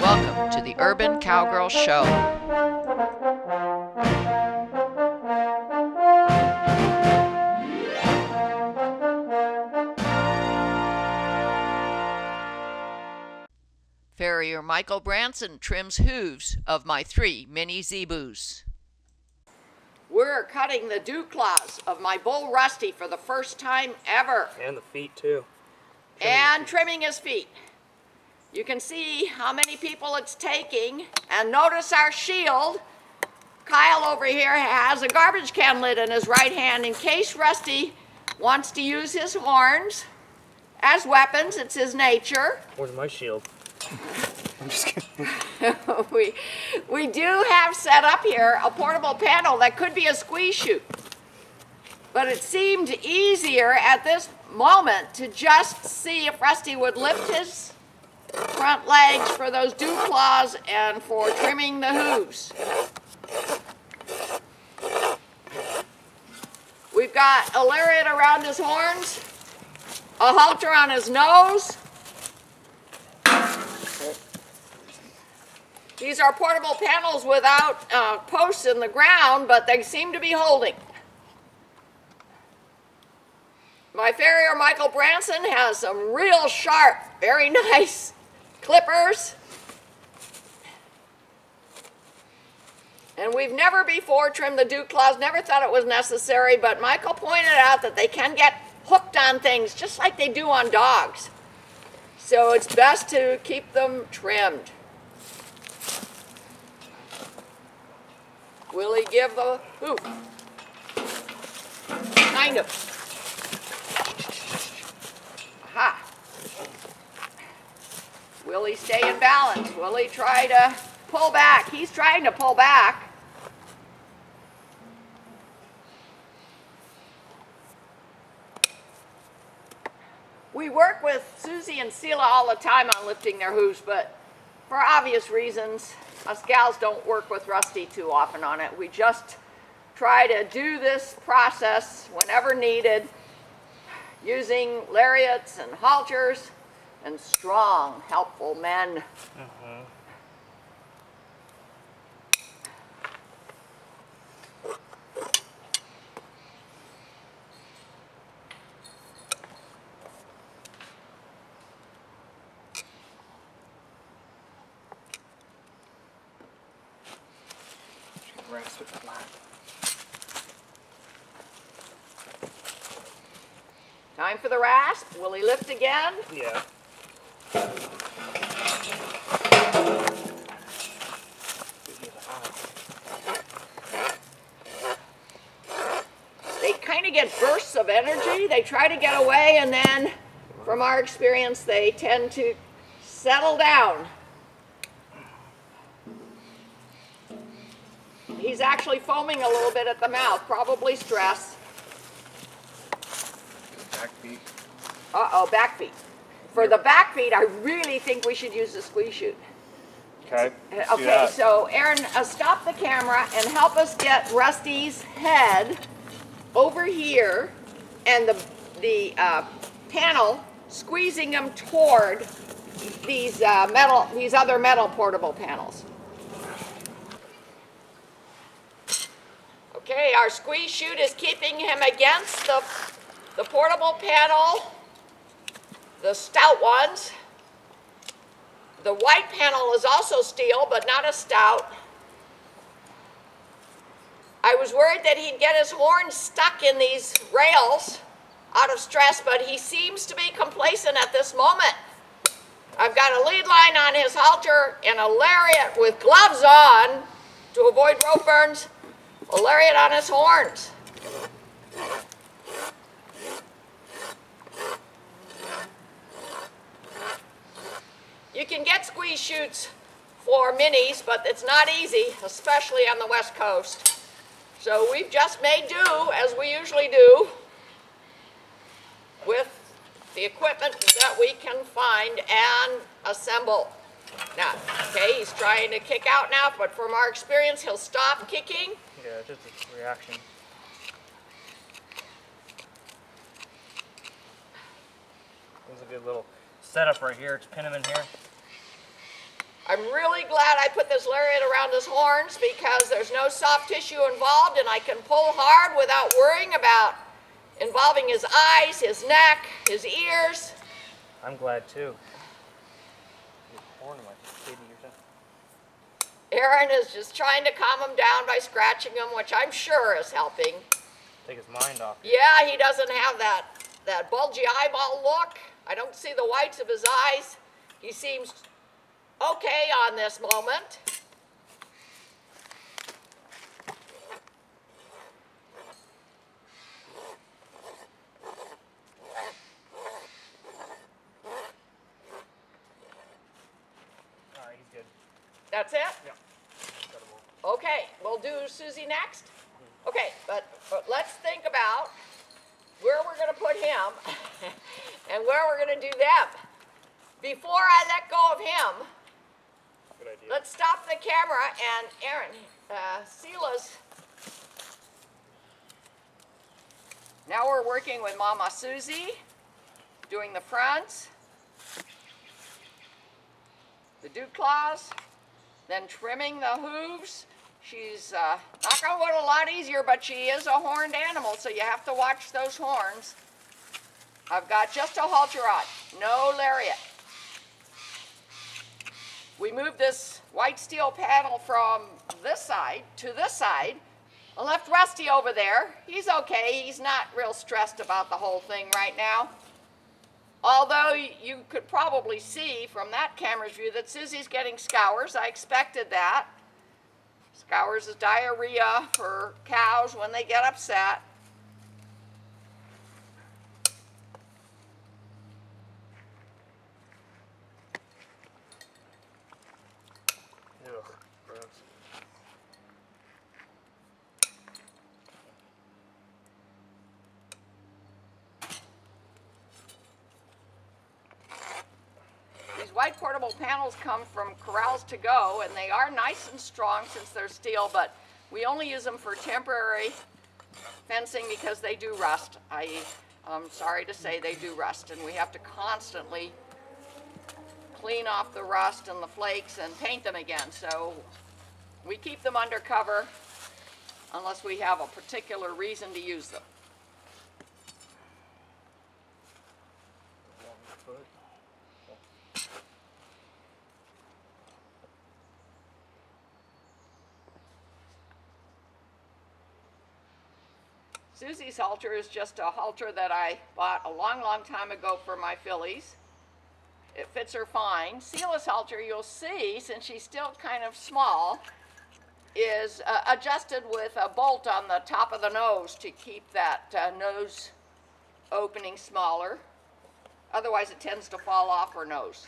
Welcome to the Urban Cowgirl Show. Farrier Michael Branson trims hooves of my three mini zebus. We're cutting the dew claws of my bull Rusty for the first time ever. And the feet too. and trimming his feet. You can see how many people it's taking, and notice our shield. Kyle over here has a garbage can lid in his right hand in case Rusty wants to use his horns as weapons. It's his nature. Where's my shield? I'm just kidding. we, we do have set up here a portable panel that could be a squeeze chute. But it seemed easier at this moment to just see if Rusty would lift his front legs for those dew claws and for trimming the hooves. We've got a lariat around his horns, a halter on his nose. These are portable panels without uh, posts in the ground, but they seem to be holding. My farrier Michael Branson has some real sharp, very nice clippers. And we've never before trimmed the dew claws, never thought it was necessary, but Michael pointed out that they can get hooked on things just like they do on dogs. So it's best to keep them trimmed. Will he give the ooh? Kind of. Aha. Will he stay in balance? Will he try to pull back? He's trying to pull back. We work with Suzie and Seela all the time on lifting their hooves, but for obvious reasons, us gals don't work with Rusty too often on it. We just try to do this process whenever needed using lariats and halters and strong, helpful men. Time for the rasp. Will he lift again? Yeah. Of get bursts of energy. They try to get away, and then, from our experience, they tend to settle down. He's actually foaming a little bit at the mouth, probably stress. Back feet. Uh-oh, back feet. For the back feet, I really think we should use the squeeze chute. Okay. Uh, Okay, so Aaron, uh, stop the camera and help us get Rusty's head over here and the, the uh, panel squeezing him toward these uh, metal, these other metal portable panels. Okay, our squeeze chute is keeping him against the, the portable panel, the stout ones. The white panel is also steel, but not a stout. I was worried that he'd get his horns stuck in these rails out of stress, but he seems to be complacent at this moment. I've got a lead line on his halter and a lariat with gloves on to avoid rope burns, a lariat on his horns. You can get squeeze chutes for minis, but it's not easy, especially on the West Coast. So we've just made do, as we usually do, with the equipment that we can find and assemble. Now, okay, he's trying to kick out now, but from our experience, he'll stop kicking. Yeah, just a reaction. There's a good little setup right here. Just pin him in here. I'm really glad I put this lariat around his horns because there's no soft tissue involved and I can pull hard without worrying about involving his eyes, his neck, his ears. I'm glad too. Your horn like kidney or something. Aaron is just trying to calm him down by scratching him, which I'm sure is helping. Take his mind off. Yeah, he doesn't have that, that bulgy eyeball look. I don't see the whites of his eyes. He seems okay on this moment. He's good. That's it? Yeah. Got him all. Okay, we'll do Suzie next. Mm-hmm. Okay, but, but let's think about where we're gonna put him and where we're gonna do them. Before I let go of him. Let's stop the camera and Aaron, uh, Seela's. Now we're working with Mama Suzie, doing the fronts, the dew claws, then trimming the hooves. She's uh, not gonna wood a lot easier, but she is a horned animal, so you have to watch those horns. I've got just a halter on, no lariat. We moved this white steel panel from this side to this side. I left Rusty over there. He's okay. He's not real stressed about the whole thing right now. Although you could probably see from that camera's view that Suzie's getting scours. I expected that. Scours is diarrhea for cows when they get upset. White portable panels come from Corrals to Go, and they are nice and strong since they're steel, but we only use them for temporary fencing because they do rust. I, I'm sorry to say they do rust, and we have to constantly clean off the rust and the flakes and paint them again. So we keep them under cover unless we have a particular reason to use them. Long foot. Suzie's halter is just a halter that I bought a long, long time ago for my fillies. It fits her fine. Seela's halter, you'll see, since she's still kind of small, is uh, adjusted with a bolt on the top of the nose to keep that uh, nose opening smaller. Otherwise, it tends to fall off her nose.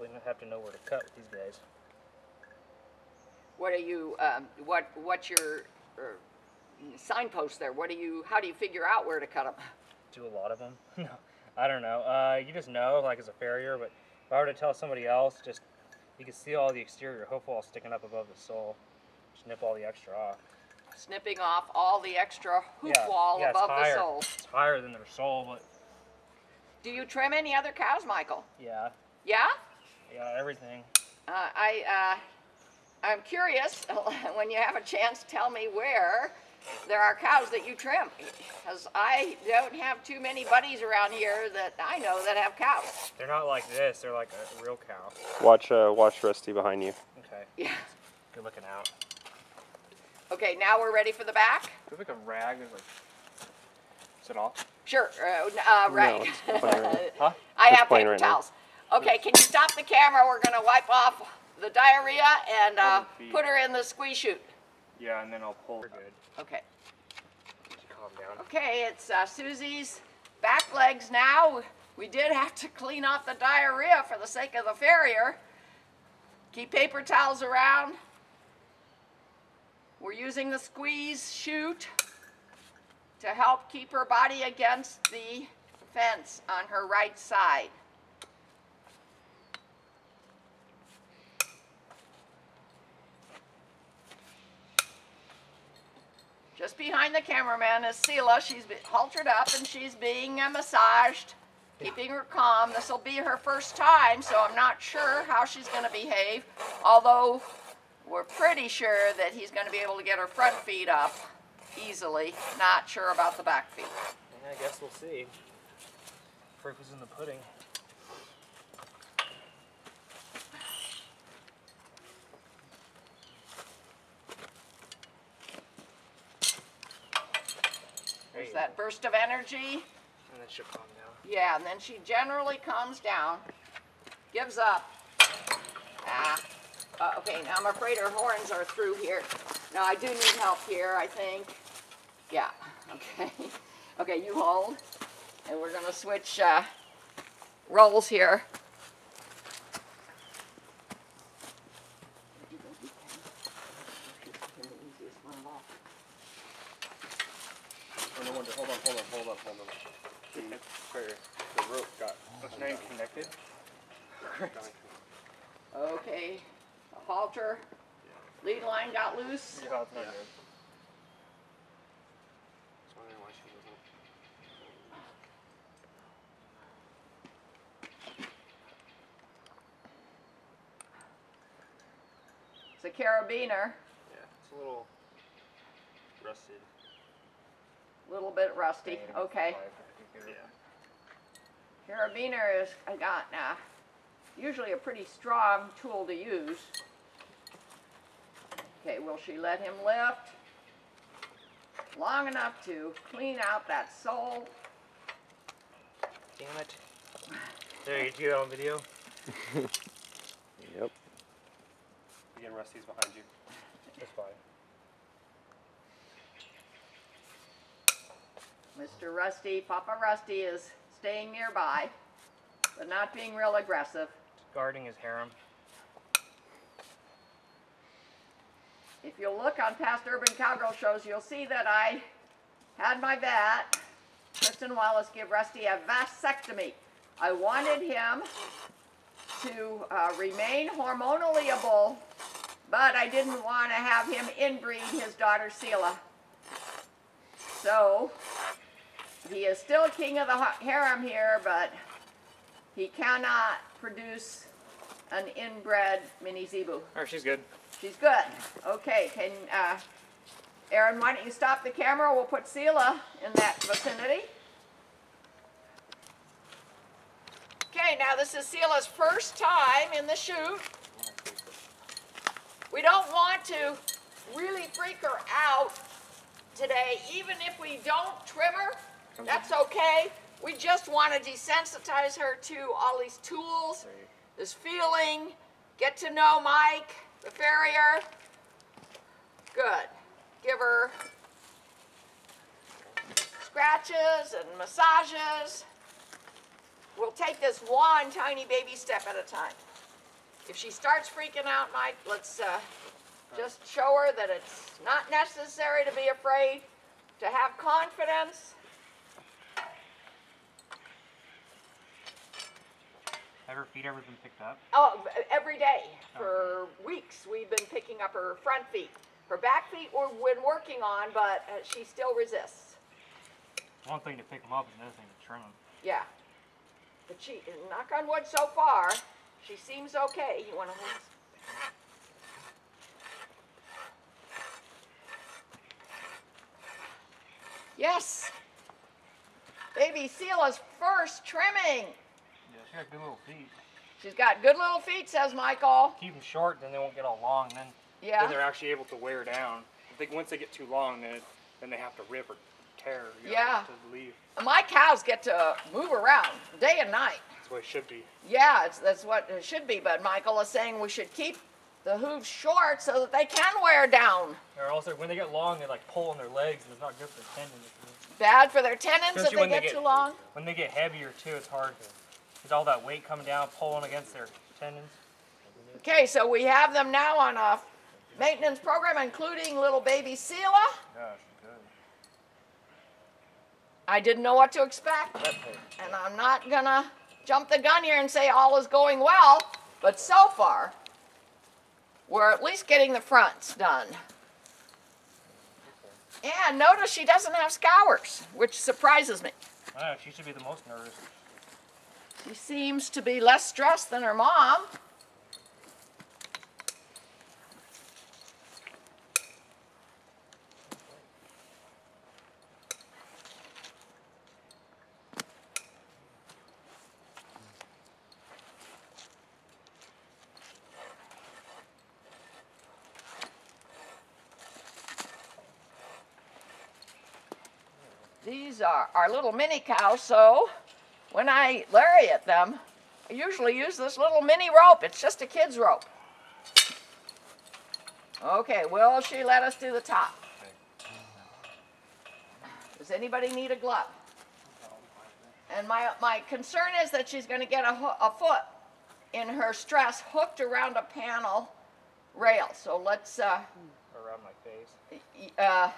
Definitely not have to know where to cut with these guys. What are you? Um, what? What's your uh, signpost there? What do you? How do you figure out where to cut them? Do a lot of them. no, I don't know. Uh, you just know, like as a farrier, but if I were to tell somebody else, just you can see all the exterior hoof wall sticking up above the sole. Just nip all the extra off. Snipping off all the extra hoof yeah, wall yeah, above the sole. It's higher than their sole, but Do you trim any other cows, Michael? yeah, Yeah. Yeah, everything. Uh, I uh, I'm curious. when you have a chance, tell me where there are cows that you trim, because I don't have too many buddies around here that I know that have cows. They're not like this. They're like a real cow. Watch, uh, watch Rusty behind you. Okay, Yeah. good looking out. Okay, now we're ready for the back. There's like a rag. There's like. Is it off? Sure. Uh, uh, right. it's plenty right Huh? I It's have plain paper right towels. Okay, can you stop the camera? We're gonna wipe off the diarrhea and uh, put her in the squeeze chute. Yeah, and then I'll pull. We're good. Okay. Just calm down. Okay, it's uh, Suzie's back legs now. We did have to clean off the diarrhea for the sake of the farrier. Keep paper towels around. We're using the squeeze chute to help keep her body against the fence on her right side. Just behind the cameraman is Seela. She's haltered up and she's being uh, massaged, keeping her calm. This will be her first time, so I'm not sure how she's going to behave. Although we're pretty sure that he's going to be able to get her front feet up easily. Not sure about the back feet. Yeah, I guess we'll see. Proof is in the pudding. That burst of energy. And then she'll calm down. Yeah, and then she generally calms down, gives up. Ah, uh, okay, now I'm afraid her horns are through here. Now I do need help here, I think. Yeah, okay. Okay, you hold. And we're gonna switch uh, roles here. No wonder. Hold on, hold on, hold on, hold on. The, where the rope got. It's not even connected. Okay, a halter. Lead line got loose. Yeah, it's not Yeah. good. That's wondering why she wasn't. It's a carabiner, Yeah, it's a little rusted. A little bit rusty. Okay. Carabiner is, I got, uh, usually a pretty strong tool to use. Okay, will she let him lift? Long enough to clean out that sole. Damn it. There, you do that on video? Yep. Again, Rusty's behind you. That's fine. Mr. Rusty, Papa Rusty is staying nearby, but not being real aggressive. Guarding his harem. If you'll look on past Urban Cowgirl shows, you'll see that I had my vet, Kristen Wallace, give Rusty a vasectomy. I wanted him to uh, remain hormonallyable, but I didn't want to have him inbreed his daughter Seela. So, he is still king of the harem here, but he cannot produce an inbred mini zebu. Alright, she's good. She's good. Okay, can, uh, Aaron, why don't you stop the camera? We'll put Seela in that vicinity. Okay, now this is Seela's first time in the chute. We don't want to really freak her out today, even if we don't trim her. That's okay. We just want to desensitize her to all these tools, this feeling, get to know Mike, the farrier. Good. Give her scratches and massages. We'll take this one tiny baby step at a time. If she starts freaking out, Mike, let's uh, just show her that it's not necessary to be afraid, to have confidence. Have her feet ever been picked up? Oh, every day for weeks we've been picking up her front feet. Her back feet we've been working on, but uh, she still resists. One thing to pick them up is another thing to trim them. Yeah. But she, knock on wood, so far, she seems okay. You want to hold? Yes. Baby Seela's first trimming. Yeah, she got good little feet. She's got good little feet, says Michael. Keep them short, then they won't get all long. Then, Yeah. then they're actually able to wear down. I think once they get too long, then then they have to rip or tear. You know, Yeah. To leave. My cows get to move around day and night. That's what it should be. Yeah, it's, that's what it should be. But Michael is saying we should keep the hooves short so that they can wear down. Or also, when they get long, they like pull on their legs, and it's not good for their tendons. Bad for their tendons if they get, they get too long. When they get heavier too, it's hard to. Because all that weight coming down, pulling against their tendons. Okay, so we have them now on a maintenance program, including little baby Seela. Yeah, she's good. I didn't know what to expect, but, and I'm not gonna jump the gun here and say all is going well, but so far, we're at least getting the fronts done. And notice she doesn't have scours, which surprises me. Know, she should be the most nervous. She seems to be less stressed than her mom. These are our little mini cows, so when I lariat them, I usually use this little mini rope. It's just a kid's rope. Okay, will she let us do the top? Does anybody need a glove? And my, my concern is that she's going to get a, a foot in her stress hooked around a panel rail. So let's, uh, Around my face. uh,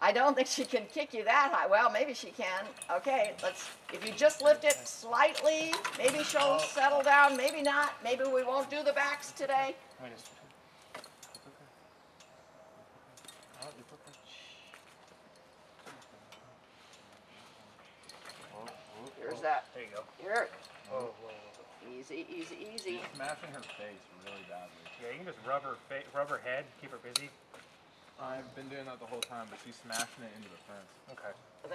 I don't think she can kick you that high. Well, maybe she can. Okay, let's, if you just lift it slightly, maybe she'll oh. settle down, maybe not. Maybe we won't do the backs today. Let me just. Oh, it's okay. Here's that. There you go. Here, Oh, easy, easy, easy. Smashing her face really badly. Yeah, you can just rub her fa- rub her head, keep her busy. I've been doing that the whole time, but she's smashing it into the fence. Okay.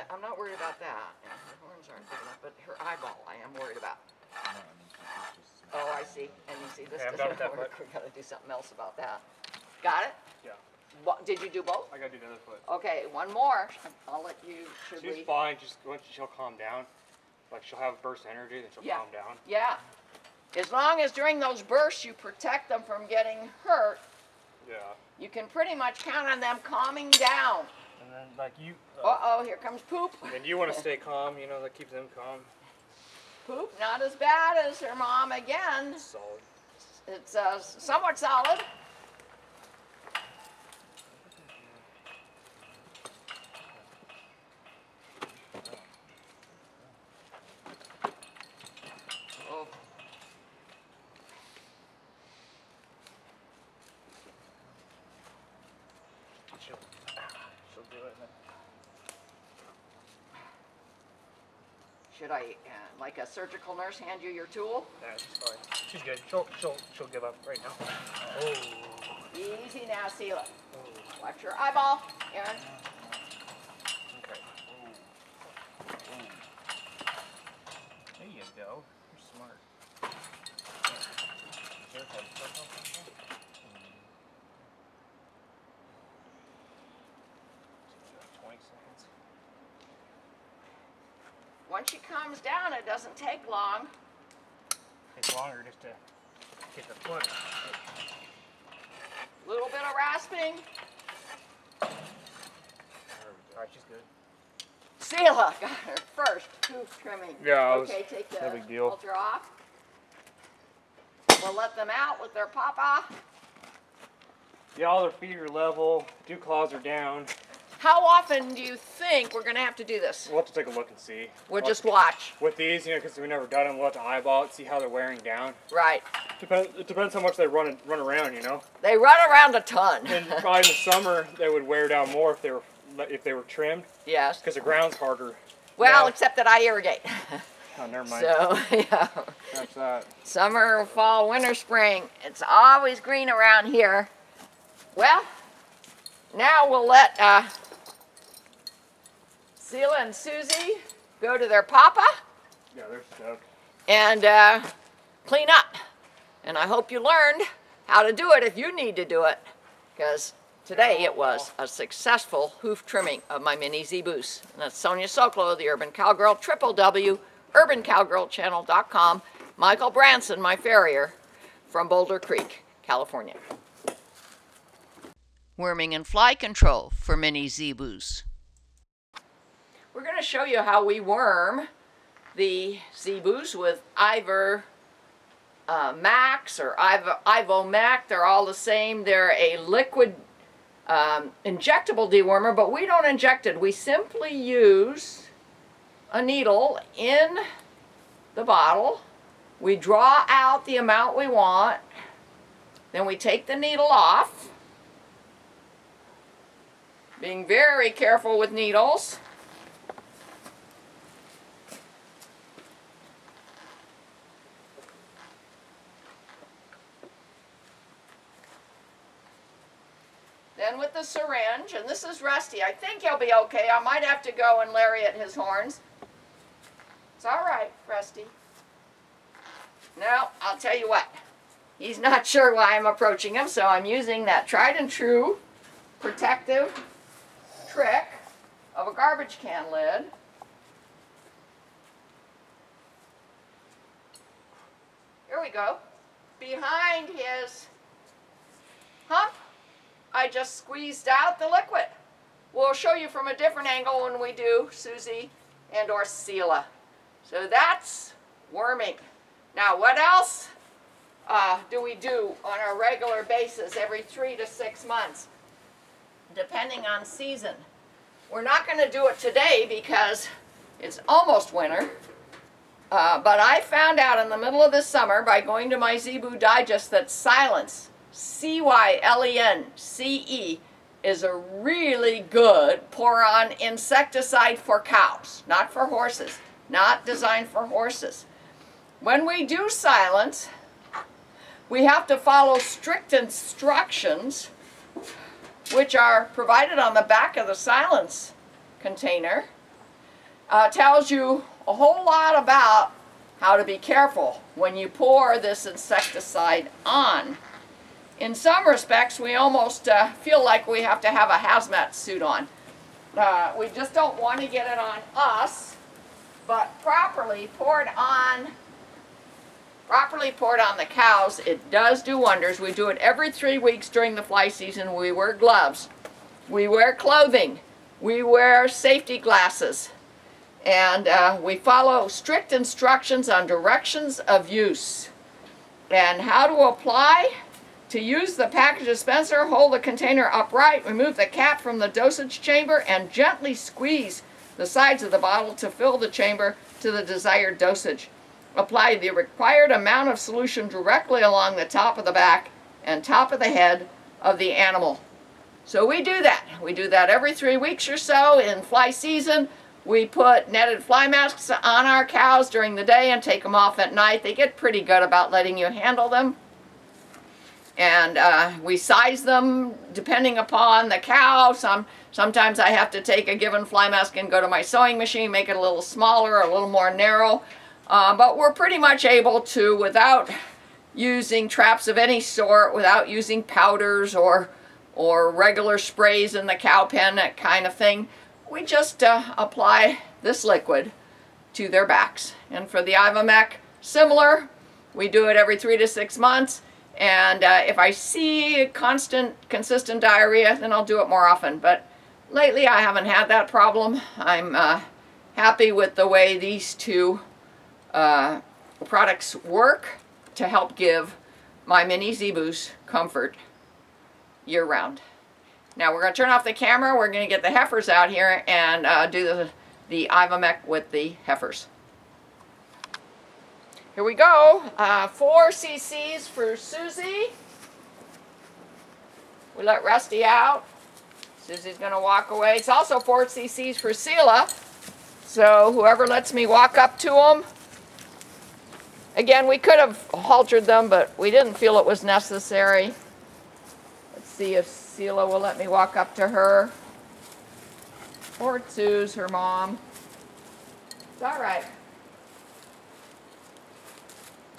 I'm not worried about that. Yeah, her horns aren't big enough, but her eyeball I am worried about. No, I mean, she's just Oh, I see. And you see, this Okay, doesn't that work. We gotta do something else about that. Got it? Yeah. What, did you do both? I gotta do the other foot. Okay, one more. I'll let you, should She's we? fine. Just once she'll calm down, like she'll have a burst of energy, then she'll Yeah. calm down. Yeah. As long as during those bursts you protect them from getting hurt, Yeah. You can pretty much count on them calming down. And then like you. Uh oh, here comes poop. And you want to stay calm, you know, that keeps them calm. Poop, not as bad as her mom again. Solid. It's uh, somewhat solid. Should I, uh, like a surgical nurse, hand you your tool? Yeah, she's fine. She's good. She'll she'll she'll give up right now. Oh. Easy now, Seela. oh. Watch your eyeball, Aaron. Okay. There you go. You're smart. Careful. Careful. Careful. Twenty seconds. Once she calms down, it doesn't take long. Takes longer just to get the foot. A little bit of rasping. Alright, she's good. Seela got her first hoof trimming. Yeah, I was- Okay, take the no big deal. halter off. We'll let them out with their papa. Yeah, all their feet are level. Dew claws are down. How often do you think we're gonna have to do this? We'll have to take a look and see. We'll Well, just watch. With these, you know, because we've never done them, we'll have to eyeball it, see how they're wearing down. Right. Depends. It depends how much they run run around, you know. They run around a ton. And probably in the summer, they would wear down more if they were if they were trimmed, yes. because the ground's harder. Well, now. except that I irrigate. Oh, never mind. so, yeah. That's that. Summer, fall, winter, spring. It's always green around here. Well, now we'll let uh, Seela and Suzie go to their papa Yeah, they're and uh, clean up. And I hope you learned how to do it if you need to do it, because today it was a successful hoof trimming of my mini Zebus. And that's Sonia Soklo, the Urban Cowgirl, triple W, urbancowgirlchannel.com. Michael Branson, my farrier, from Boulder Creek, California. Worming and fly control for mini zebus. We're going to show you how we worm the Zebus with Ivor uh, Max or Ivo, Ivo Mac. They're all the same. They're a liquid um, injectable dewormer, but we don't inject it. We simply use a needle in the bottle. We draw out the amount we want. Then we take the needle off. Being very careful with needles. Then with the syringe, and this is Rusty. I think he'll be okay. I might have to go and lariat his horns. It's all right, Rusty. Now, I'll tell you what. He's not sure why I'm approaching him, so I'm using that tried and true protective trick of a garbage can lid. Here we go. Behind his hump, I just squeezed out the liquid. We'll show you from a different angle when we do Susie and or Seela. So that's worming. Now what else uh, do we do on a regular basis every three to six months? Depending on season. We're not going to do it today because it's almost winter. Uh, but I found out in the middle of this summer by going to my Zebu Digest that Cylence, C-Y-L-E-N-C-E, is a really good pour-on insecticide for cows, not for horses, not designed for horses. When we do Cylence, we have to follow strict instructions which are provided on the back of the Cylence container. Uh, tells you a whole lot about how to be careful when you pour this insecticide on. In some respects, we almost uh, feel like we have to have a hazmat suit on. Uh, we just don't want to get it on us, but properly poured on properly poured on the cows, it does do wonders. We do it every three weeks during the fly season. We wear gloves. We wear clothing. We wear safety glasses. And uh, we follow strict instructions on directions of use. And how to apply. To use the package dispenser, hold the container upright, remove the cap from the dosage chamber, and gently squeeze the sides of the bottle to fill the chamber to the desired dosage. Apply the required amount of solution directly along the top of the back and top of the head of the animal. So we do that. We do that every three weeks or so in fly season. We put netted fly masks on our cows during the day and take them off at night. They get pretty good about letting you handle them. And uh, we size them depending upon the cow. Some Sometimes I have to take a given fly mask and go to my sewing machine, make it a little smaller, a little more narrow. Uh, but we're pretty much able to, without using traps of any sort, without using powders or, or regular sprays in the cow pen, that kind of thing, we just uh, apply this liquid to their backs. And for the Ivomec, similar. We do it every three to six months. And uh, if I see a constant, consistent diarrhea, then I'll do it more often. But lately I haven't had that problem. I'm uh, happy with the way these two uh, products work to help give my mini Zebus comfort year round. Now we're going to turn off the camera, we're going to get the heifers out here and uh, do the, the Ivomec with the heifers. Here we go, uh, 4 cc's for Suzie. We let Rusty out. Susie's going to walk away. It's also 4 cc's for Seela. So whoever lets me walk up to them Again, we could have haltered them, but we didn't feel it was necessary. Let's see if Seela will let me walk up to her. Or Sue's her mom. It's all right.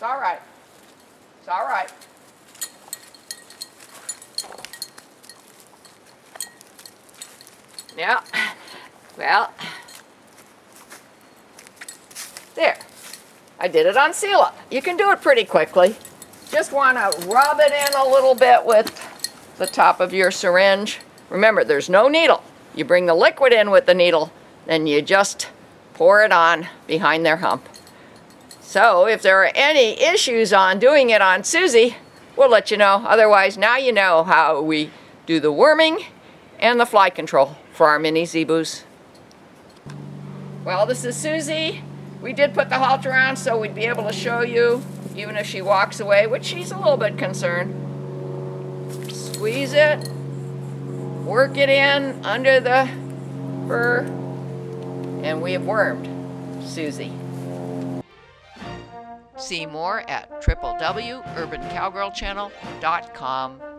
It's all right. It's all right. Yeah. Well, there. I did it on Seela. You can do it pretty quickly. Just want to rub it in a little bit with the top of your syringe. Remember, there's no needle. You bring the liquid in with the needle, then you just pour it on behind their hump. So if there are any issues on doing it on Suzie, we'll let you know. Otherwise, now you know how we do the worming and the fly control for our mini Zebus. Well, this is Suzie. We did put the halter on so we'd be able to show you, even if she walks away, which she's a little bit concerned. Squeeze it. work it in under the fur, and we have wormed Suzie. See more at www.urbancowgirlchannel.com.